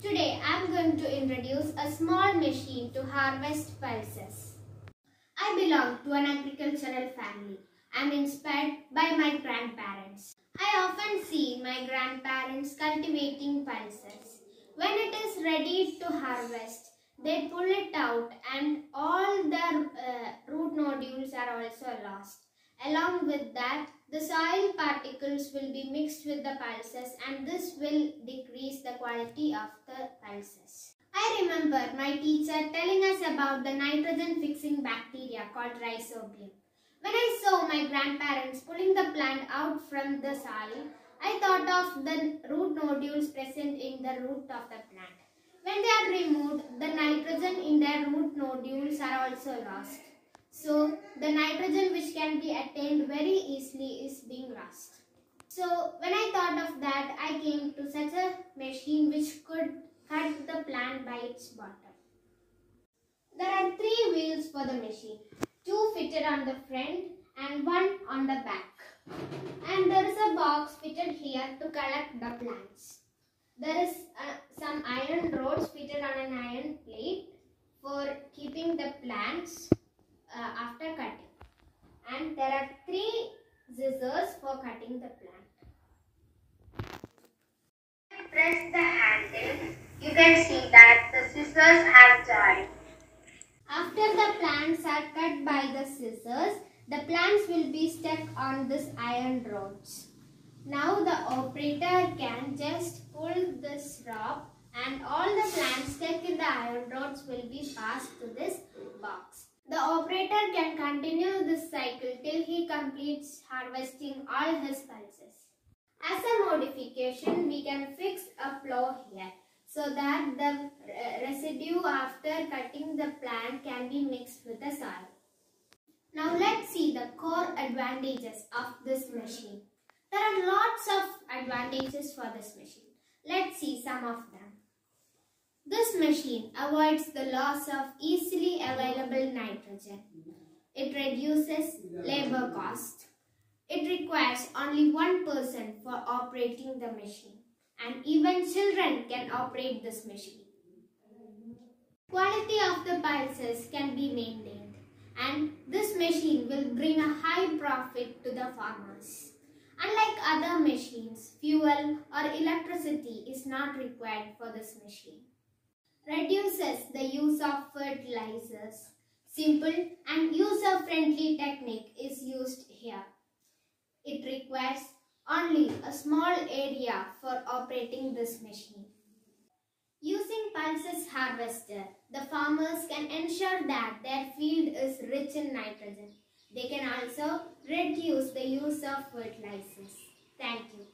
Today I am going to introduce a small machine to harvest pulses. I belong to an agricultural family. I am inspired by my grandparents. I often see my grandparents cultivating pulses. When it is ready to harvest, they pull it out and all the uh, root nodules are also lost. Along with that, the soil particles will be mixed with the pulses and this will decrease the quality of the pulses. I remember my teacher telling us about the nitrogen fixing bacteria called rhizobium. When I saw my grandparents pulling the plant out from the soil, I thought of the root nodules present in the root of the plant. When they are removed, the nitrogen in their root nodules are also lost. So, the nitrogen which can be attained very easily is being lost. So, when I thought of that, I came to such a machine which could cut the plant by its bottom. There are three wheels for the machine, two fitted on the front and one on the back. And there is a box fitted here to collect the plants. There is uh, some iron rods fitted on an iron plate for keeping the plants uh, after cutting. And there are three scissors for cutting the plant. Press the handle, you can see that the scissors have joined. After the plants are cut by the scissors, the plants will be stuck on this iron rods. Now the operator can just pull this rope and all the plants stuck in the iron rods will be passed to this box. The operator can continue this cycle till he completes harvesting all his pulses. As a modification, we can fix a plow here so that the residue after cutting the plant can be mixed with the soil. Now let's see the core advantages of this machine. There are lots of advantages for this machine. Let's see some of them. This machine avoids the loss of easily available nitrogen. It reduces labor cost. It requires only one person for operating the machine and even children can operate this machine. Quality of the pulses can be maintained and this machine will bring a high profit to the farmers. Unlike other machines, fuel or electricity is not required for this machine. Reduces the use of fertilizers. Simple and user-friendly technique is used here. It requires only a small area for operating this machine. Using pulses harvester, the farmers can ensure that their field is rich in nitrogen. They can also reduce the use of fertilizers. Thank you.